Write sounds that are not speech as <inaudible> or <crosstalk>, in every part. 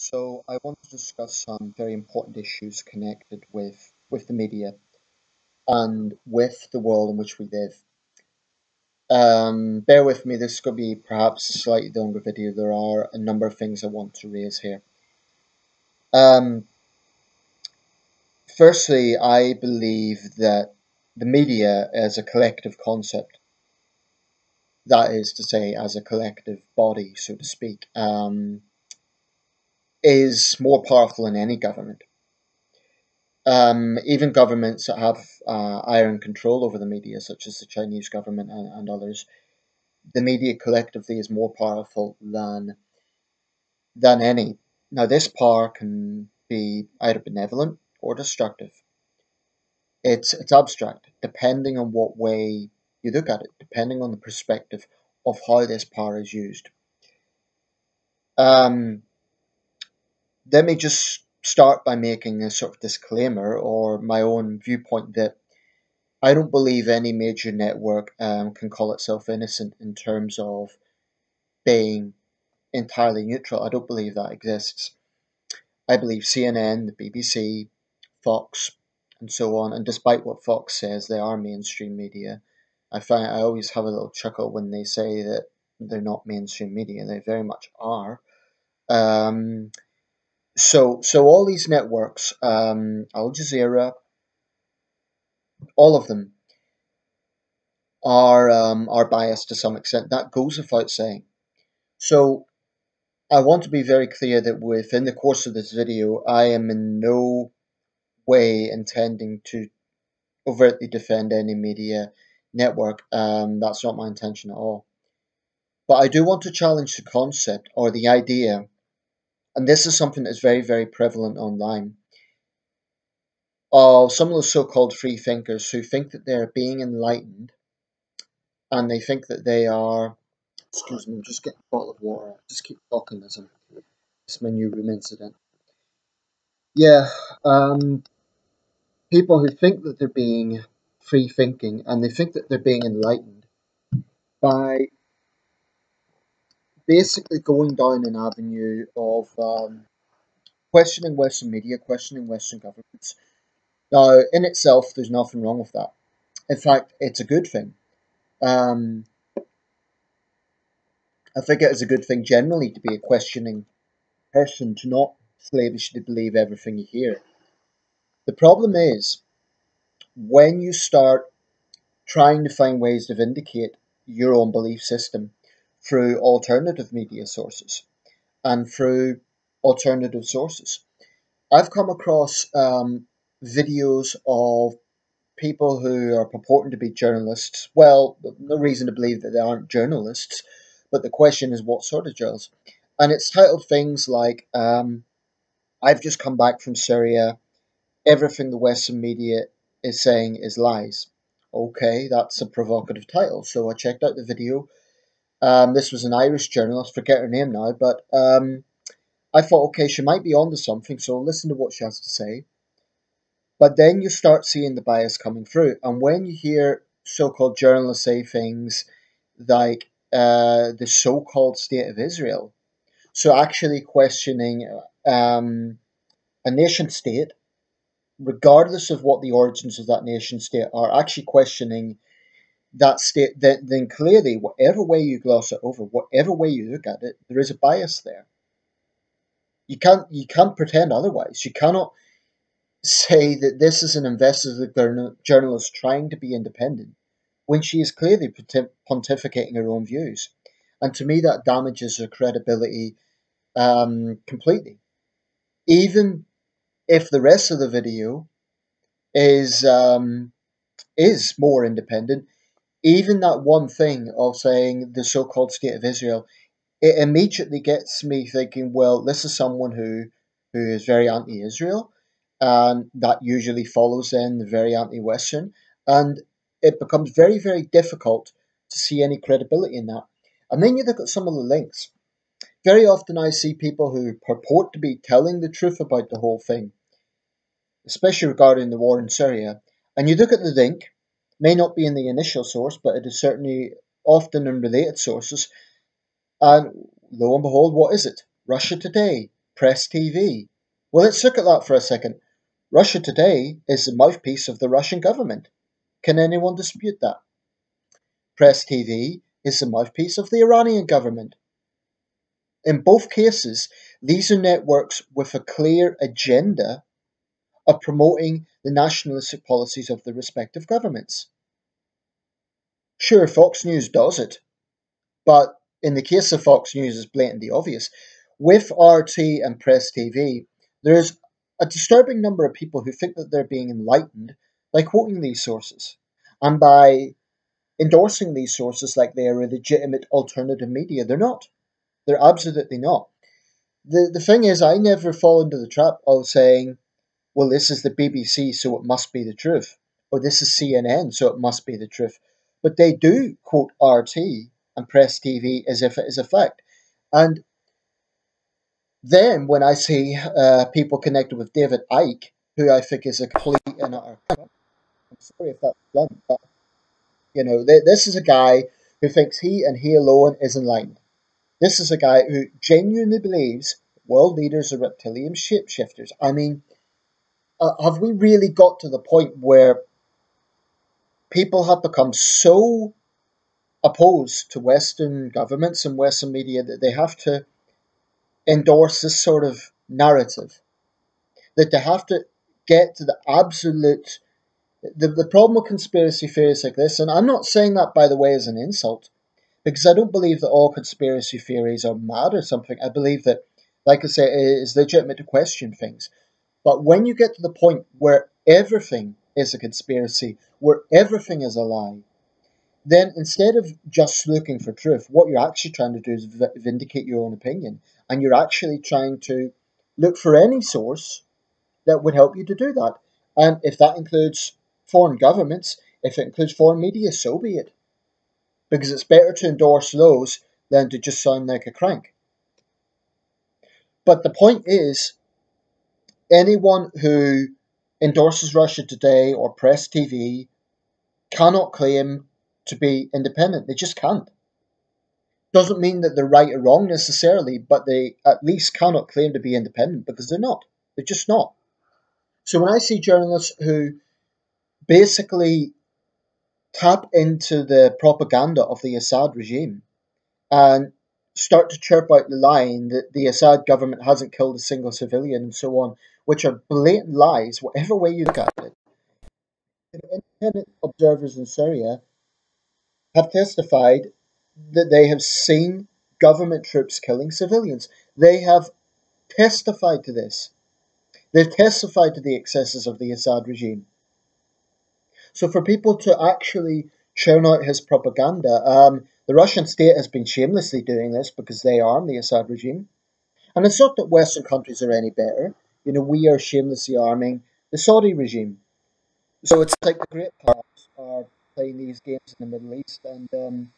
So I want to discuss some very important issues connected with, with the media and with the world in which we live. Um, bear with me, this could be perhaps a slightly longer video. There are a number of things I want to raise here. Um, firstly, I believe that the media as a collective concept, that is to say, as a collective body, so to speak, um, is more powerful than any government. Um, even governments that have uh, iron control over the media, such as the Chinese government and, and others, the media collectively is more powerful than than any. Now, this power can be either benevolent or destructive. It's it's abstract, depending on what way you look at it, depending on the perspective of how this power is used. Um, let me just start by making a sort of disclaimer or my own viewpoint that I don't believe any major network um, can call itself innocent in terms of being entirely neutral. I don't believe that exists. I believe CNN, the BBC, Fox, and so on, and despite what Fox says, they are mainstream media. I find I always have a little chuckle when they say that they're not mainstream media. They very much are. Um, so so all these networks, um, Al Jazeera, all of them are um, are biased to some extent. That goes without saying. So I want to be very clear that within the course of this video, I am in no way intending to overtly defend any media network. Um, that's not my intention at all. But I do want to challenge the concept or the idea and this is something that's very, very prevalent online, of some of those so-called free thinkers who think that they're being enlightened and they think that they are, excuse me, just get a bottle of water, just keep talking as I'm, it's my new room incident. Yeah, um, people who think that they're being free thinking and they think that they're being enlightened by basically going down an avenue of um, questioning Western media, questioning Western governments. Now, in itself, there's nothing wrong with that. In fact, it's a good thing. Um, I think it is a good thing generally to be a questioning person, to not slavishly believe everything you hear. The problem is when you start trying to find ways to vindicate your own belief system through alternative media sources and through alternative sources. I've come across um, videos of people who are purporting to be journalists. Well, no reason to believe that they aren't journalists, but the question is what sort of journalists. And it's titled things like, um, I've just come back from Syria, everything the Western media is saying is lies. Okay, that's a provocative title. So I checked out the video um, this was an Irish journalist, forget her name now, but um, I thought, okay, she might be onto something, so listen to what she has to say. But then you start seeing the bias coming through, and when you hear so-called journalists say things like uh, the so-called state of Israel, so actually questioning um, a nation state, regardless of what the origins of that nation state are, actually questioning that state, then, then clearly, whatever way you gloss it over, whatever way you look at it, there is a bias there. You can't you can't pretend otherwise. You cannot say that this is an investigative journalist trying to be independent when she is clearly pontificating her own views. And to me, that damages her credibility um, completely. Even if the rest of the video is um, is more independent, even that one thing of saying the so-called state of Israel, it immediately gets me thinking, well, this is someone who who is very anti-Israel, and that usually follows then the very anti-Western, and it becomes very, very difficult to see any credibility in that. And then you look at some of the links. Very often I see people who purport to be telling the truth about the whole thing, especially regarding the war in Syria, and you look at the link, may not be in the initial source, but it is certainly often in related sources. And lo and behold, what is it? Russia Today, press TV. Well, let's look at that for a second. Russia Today is the mouthpiece of the Russian government. Can anyone dispute that? Press TV is the mouthpiece of the Iranian government. In both cases, these are networks with a clear agenda of promoting the nationalistic policies of the respective governments. Sure, Fox News does it, but in the case of Fox News, it's blatantly obvious. With RT and Press TV, there's a disturbing number of people who think that they're being enlightened by quoting these sources and by endorsing these sources like they are a legitimate alternative media. They're not. They're absolutely not. The, the thing is, I never fall into the trap of saying, well, this is the BBC, so it must be the truth, or this is CNN, so it must be the truth. But they do quote RT and Press TV as if it is a fact. And then when I see uh, people connected with David Icke, who I think is a complete and utter, I'm sorry if that's blunt, but you know, th- this is a guy who thinks he and he alone is enlightened. This is a guy who genuinely believes world leaders are reptilian shapeshifters. I mean, uh, have we really got to the point where people have become so opposed to Western governments and Western media that they have to endorse this sort of narrative? That they have to get to the absolute the, the problem with conspiracy theories like this, and I'm not saying that by the way as an insult, because I don't believe that all conspiracy theories are mad or something. I believe that, like I say, it is legitimate to question things. But when you get to the point where everything is a conspiracy, where everything is a lie, then instead of just looking for truth, what you're actually trying to do is vindicate your own opinion. And you're actually trying to look for any source that would help you to do that. And if that includes foreign governments, if it includes foreign media, so be it. Because it's better to endorse those than to just sound like a crank. But the point is, anyone who endorses Russia Today or Press TV cannot claim to be independent. They just can't. Doesn't mean that they're right or wrong necessarily, but they at least cannot claim to be independent because they're not. They're just not. So when I see journalists who basically tap into the propaganda of the Assad regime and start to chirp out the line that the Assad government hasn't killed a single civilian and so on, which are blatant lies, whatever way you look at it. Independent observers in Syria have testified that they have seen government troops killing civilians. They have testified to this. They've testified to the excesses of the Assad regime. So for people to actually churn out his propaganda, um, the Russian state has been shamelessly doing this because they arm the Assad regime. And it's not that Western countries are any better. You know, we are shamelessly arming the Saudi regime. So it's like the great powers are playing these games in the Middle East, and um,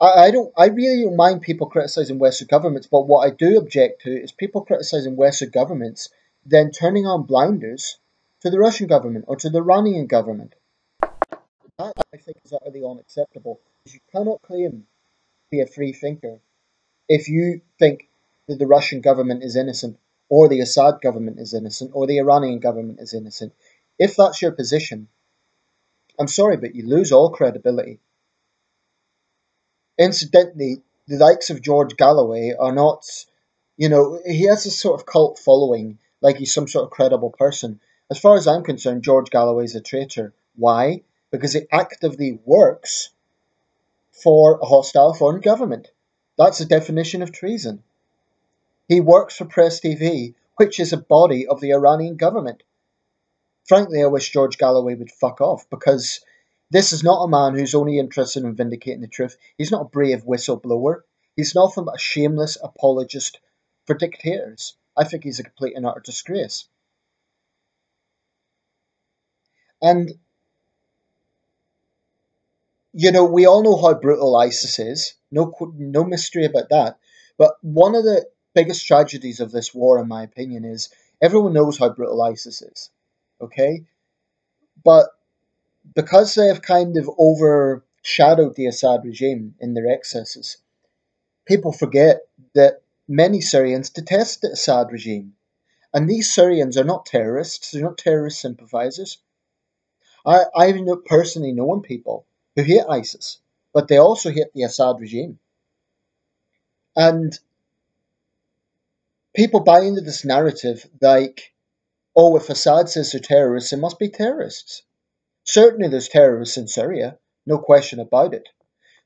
I, I don't, I really don't mind people criticizing Western governments, but what I do object to is people criticizing Western governments, then turning on blinders to the Russian government or to the Iranian government. That I think is utterly unacceptable. You cannot claim to be a free thinker if you think that the Russian government is innocent, or the Assad government is innocent, or the Iranian government is innocent. If that's your position, I'm sorry, but you lose all credibility. Incidentally, the likes of George Galloway are not, you know, he has a sort of cult following, like he's some sort of credible person. As far as I'm concerned, George Galloway is a traitor. Why? Because he actively works for a hostile foreign government. That's the definition of treason. He works for Press TV, which is a body of the Iranian government. Frankly, I wish George Galloway would fuck off because this is not a man who's only interested in vindicating the truth. He's not a brave whistleblower. He's nothing but a shameless apologist for dictators. I think he's a complete and utter disgrace. And, you know, we all know how brutal ISIS is. No, no mystery about that. But one of the biggest tragedies of this war, in my opinion, is everyone knows how brutal ISIS is. Okay? But because they have kind of overshadowed the Assad regime in their excesses, people forget that many Syrians detest the Assad regime. And these Syrians are not terrorists, they're not terrorist sympathizers. I, I've personally known people who hate ISIS, but they also hate the Assad regime. And people buy into this narrative like, oh, if Assad says they're terrorists, it must be terrorists. Certainly there's terrorists in Syria, no question about it.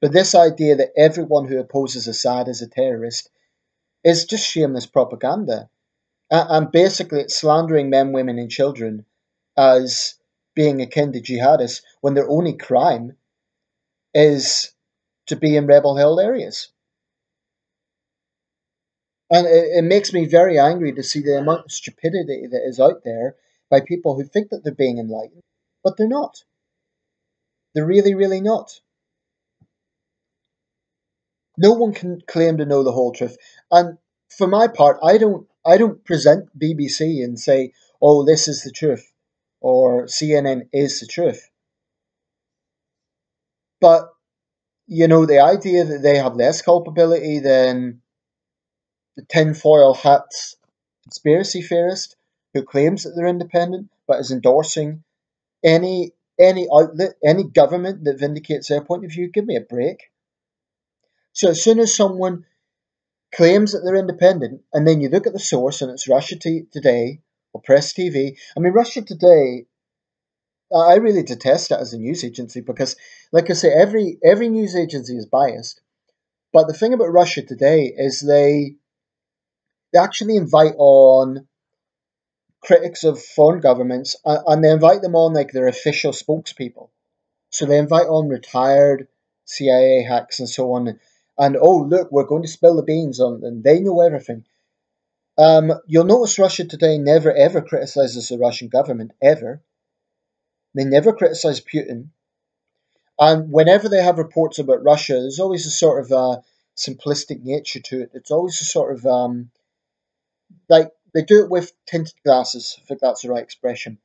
But this idea that everyone who opposes Assad is a terrorist is just shameless propaganda. And basically, it's slandering men, women, and children as being akin to jihadists when their only crime is to be in rebel held areas. And it, it, makes me very angry to see the amount of stupidity that is out there by people who think that they're being enlightened, but they're not. They're really, really not. No one can claim to know the whole truth. And for my part, I don't I don't present BBC and say, "Oh, this is the truth," or CNN is the truth. But you know, the idea that they have less culpability than the tinfoil hats conspiracy theorist who claims that they're independent but is endorsing any any outlet, any government that vindicates their point of view, give me a break. So as soon as someone claims that they're independent, and then you look at the source and it's Russia Today or Press TV. I mean, Russia Today. I really detest it as a news agency because, like I say, every every news agency is biased. But the thing about Russia Today is they they actually invite on critics of foreign governments and they invite them on like their official spokespeople. So they invite on retired CIA hacks and so on and oh look, we're going to spill the beans on, and they know everything. Um, you'll notice Russia today never ever criticizes the Russian government ever. They never criticize Putin, and whenever they have reports about Russia, there's always a sort of a simplistic nature to it. It's always a sort of um, like they do it with tinted glasses, I think that's the right expression.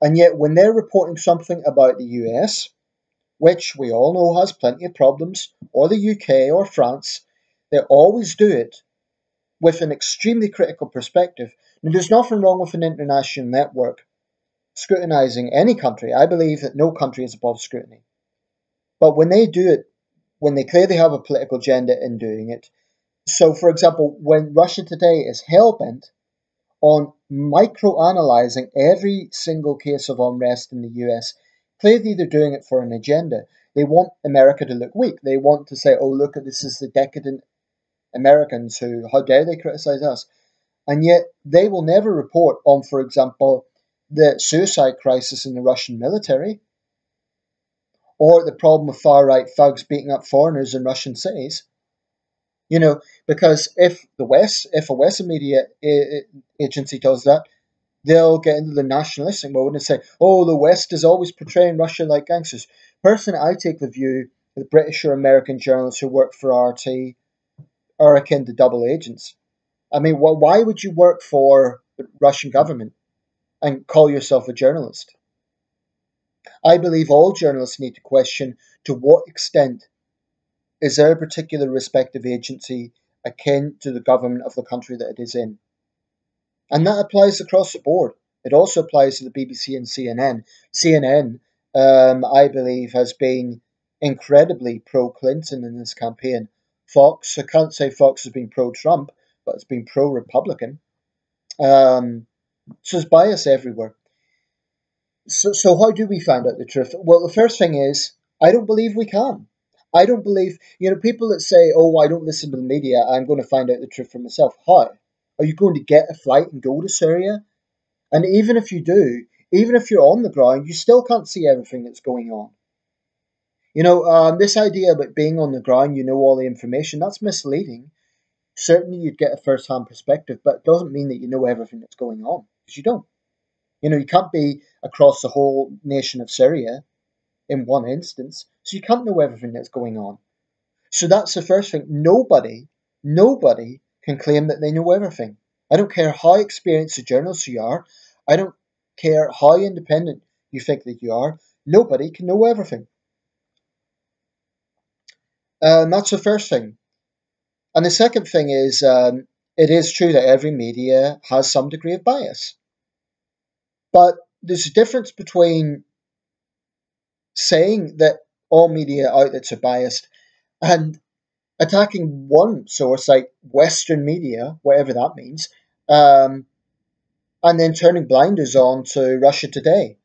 And yet, when they're reporting something about the US, which we all know has plenty of problems, or the UK or France, they always do it with an extremely critical perspective. Now, there's nothing wrong with an international network scrutinizing any country. I believe that no country is above scrutiny. But when they do it, when they clearly have a political agenda in doing it, so for example, when Russia today is hell bent on micro-analyzing every single case of unrest in the US Clearly, they're doing it for an agenda. They want America to look weak. They want to say, oh, look, at this is the decadent Americans who, how dare they criticize us? And yet, they will never report on, for example, the suicide crisis in the Russian military or the problem of far right thugs beating up foreigners in Russian cities. You know, because if the West, if a Western media agency does that, they'll get into the nationalistic mode and say, oh, the West is always portraying Russia like gangsters. Personally, I take the view that British or American journalists who work for RT are akin to double agents. I mean, why would you work for the Russian government and call yourself a journalist? I believe all journalists need to question to what extent is their particular respective agency akin to the government of the country that it is in. And that applies across the board. It also applies to the BBC and CNN. CNN, um, I believe, has been incredibly pro Clinton in this campaign. Fox, I can't say Fox has been pro Trump, but it's been pro Republican. Um, so there's bias everywhere. So, so how do we find out the truth? Well, the first thing is, I don't believe we can. I don't believe, you know, people that say, oh, I don't listen to the media, I'm going to find out the truth for myself. How? Are you going to get a flight and go to Syria? And even if you do, even if you're on the ground, you still can't see everything that's going on. You know, um, this idea about being on the ground, you know all the information, that's misleading. Certainly, you'd get a first hand perspective, but it doesn't mean that you know everything that's going on, because you don't. You know, you can't be across the whole nation of Syria in one instance, so you can't know everything that's going on. So that's the first thing. Nobody, nobody can claim that they know everything. I don't care how experienced a journalist you are. I don't care how independent you think that you are. Nobody can know everything. And that's the first thing. And the second thing is, um, it is true that every media has some degree of bias. But there's a difference between saying that all media outlets are biased and attacking one source like Western media, whatever that means, um, and then turning blinders on to Russia Today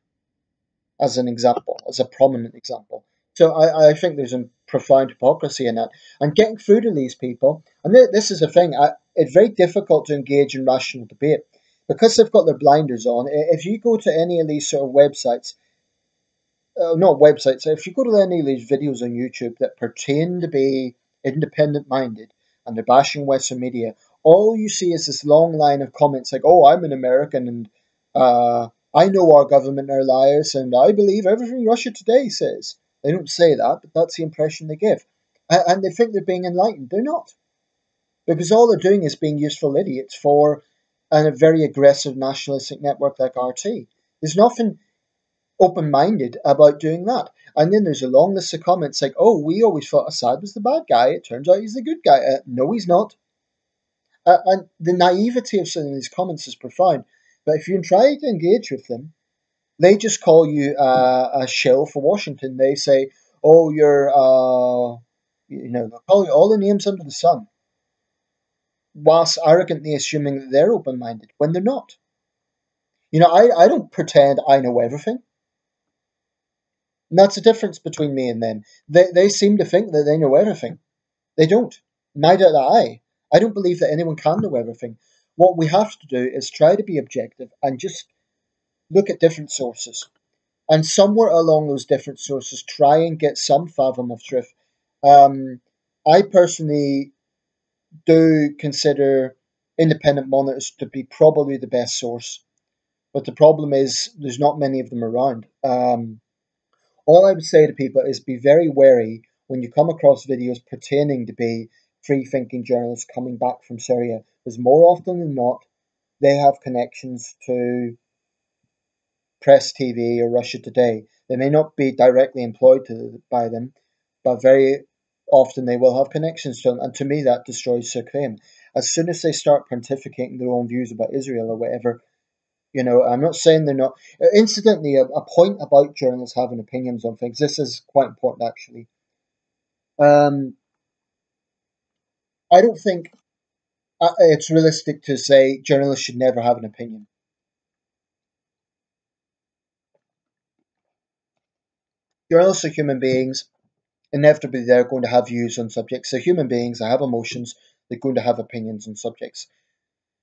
as an example, as a prominent example. So I, I think there's a profound hypocrisy in that. And getting through to these people, and th- this is the thing, I, it's very difficult to engage in rational debate because they've got their blinders on. If you go to any of these sort of websites, uh, not websites, if you go to any of these videos on YouTube that pertain to be independent minded and they're bashing Western media, all you see is this long line of comments like, oh, I'm an American and uh, I know our government are liars and I believe everything Russia Today says. They don't say that, but that's the impression they give. And they think they're being enlightened. They're not. Because all they're doing is being useful idiots for a very aggressive nationalistic network like RT. There's nothing open minded about doing that. And then there's a long list of comments like, oh, we always thought Assad was the bad guy. It turns out he's the good guy. Uh, no, he's not. Uh, and the naivety of some of these comments is profound. But if you try to engage with them, they just call you uh, a shill for Washington. They say, "Oh, you're," uh, you know, they'll call you all the names under the sun, whilst arrogantly assuming that they're open-minded when they're not. You know, I, I don't pretend I know everything. And that's the difference between me and them. They, they seem to think that they know everything. They don't. Neither do I. I don't believe that anyone can know everything. What we have to do is try to be objective and just look at different sources, and somewhere along those different sources, try and get some fathom of truth. Um, I personally do consider independent monitors to be probably the best source, but the problem is there's not many of them around. Um, all I would say to people is be very wary when you come across videos pretending to be free thinking journalists coming back from Syria, because more often than not, they have connections to Press TV or Russia Today. They may not be directly employed to, by them, but very often they will have connections to them. And to me, that destroys their claim. As soon as they start pontificating their own views about Israel or whatever, you know, I'm not saying they're not. Incidentally, a, a point about journalists having opinions on things. This is quite important, actually. Um, I don't think uh, it's realistic to say journalists should never have an opinion. Journalists are human beings. Inevitably, they're going to have views on subjects. They're human beings. They have emotions. They're going to have opinions on subjects.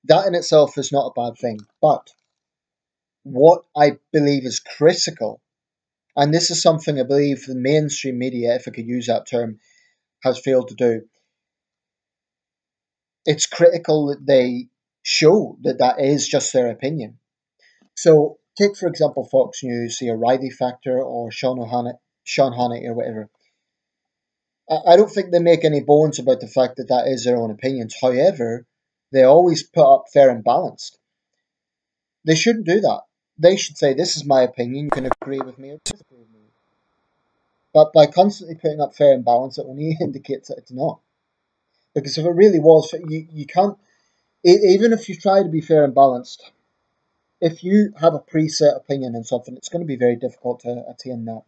That in itself is not a bad thing. But what I believe is critical, and this is something I believe the mainstream media, if I could use that term, has failed to do. It's critical that they show that that is just their opinion. So take for example Fox News, the O'Reilly Factor, or Sean Sean Hannity or whatever. I don't think they make any bones about the fact that that is their own opinions. However, they always put up fair and balanced. They shouldn't do that. They should say, "This is my opinion. You can agree with me or disagree with me." But by constantly putting up fair and balanced, it only <laughs> indicates that it's not. Because if it really was, you, you can't, even if you try to be fair and balanced, if you have a preset opinion on something, it's going to be very difficult to attain that.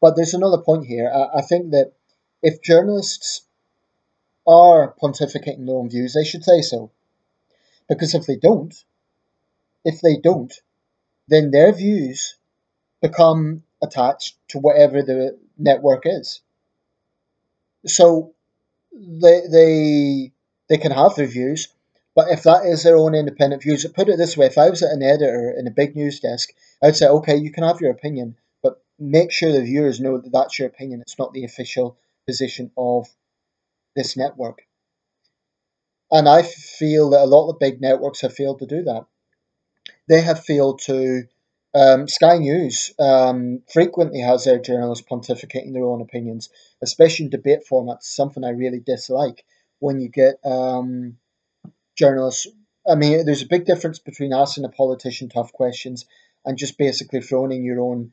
But there's another point here. I, I think that if journalists are pontificating their own views, they should say so. Because if they don't, if they don't, then their views become attached to whatever the network is. So they they they can have their views, but if that is their own independent views, put it this way: if I was an editor in a big news desk, I'd say, okay, you can have your opinion, but make sure the viewers know that that's your opinion. It's not the official position of this network. And I feel that a lot of the big networks have failed to do that. They have failed to. Um, Sky News um, frequently has their journalists pontificating their own opinions, especially in debate formats. Something I really dislike when you get um, journalists. I mean, there's a big difference between asking a politician tough questions and just basically throwing in your own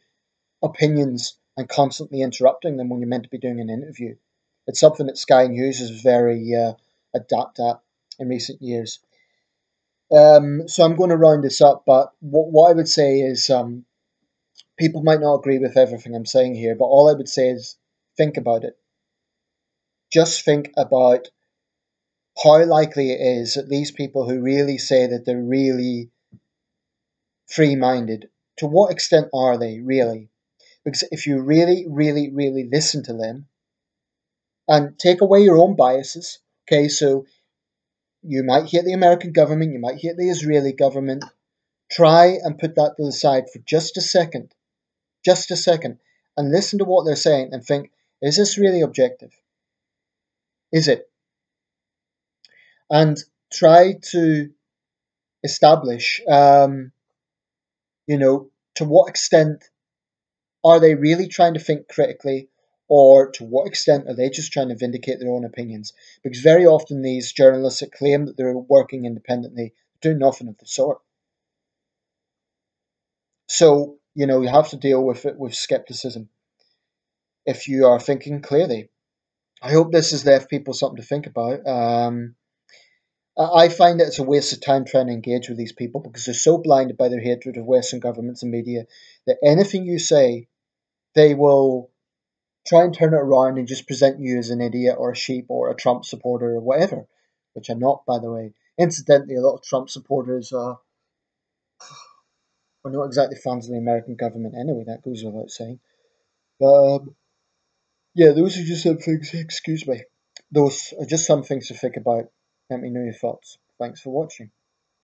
opinions and constantly interrupting them when you're meant to be doing an interview. It's something that Sky News is very uh, adapt at in recent years. Um, so I'm going to round this up, but what, what I would say is um, people might not agree with everything I'm saying here, but all I would say is think about it. Just think about how likely it is that these people who really say that they're really free minded, to what extent are they really? Because if you really, really, really listen to them and take away your own biases, okay, so you might hate the American government, you might hate the Israeli government, try and put that to the side for just a second, just a second, and listen to what they're saying and think, is this really objective? Is it? And try to establish, um, you know, to what extent are they really trying to think critically, or to what extent are they just trying to vindicate their own opinions? Because very often these journalists that claim that they're working independently do nothing of the sort. So, you know, you have to deal with it with skepticism if you are thinking clearly. I hope this has left people something to think about. Um, I find it's a waste of time trying to engage with these people because they're so blinded by their hatred of Western governments and media that anything you say, they will try and turn it around and just present you as an idiot or a sheep or a Trump supporter or whatever, which I'm not, by the way. Incidentally, a lot of Trump supporters uh, <sighs> are not exactly fans of the American government anyway, that goes without saying. But, um, yeah, those are just some things, <laughs> excuse me, those are just some things to think about. Let me know your thoughts. Thanks for watching.